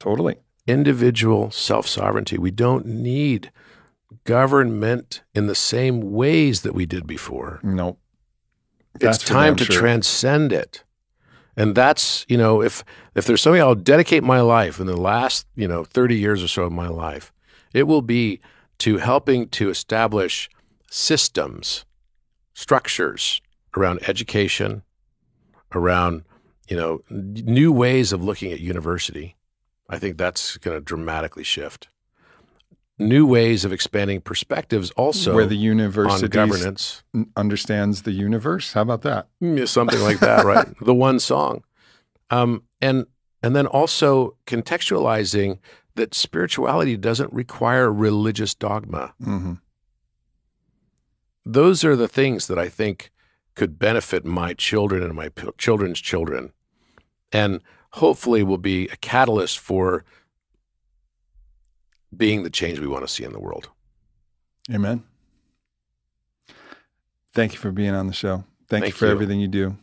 Totally. Individual self sovereignty. We don't need government in the same ways that we did before. No. it's time to sure. transcend it. And that's, you know, if if there's something I'll dedicate my life in the last, you know, 30 years or so of my life, it will be to helping to establish systems, structures around education, around, you know, new ways of looking at university. I think that's going to dramatically shift. New ways of expanding perspectives also where the university governance. understands the universe. How about that? Yeah, something like that, right? the one song, um, and and then also contextualizing that spirituality doesn't require religious dogma. hmm Those are the things that I think could benefit my children and my p- children's children, and hopefully will be a catalyst for being the change we want to see in the world. Amen. Thank you for being on the show. Thank, you for you. everything you do.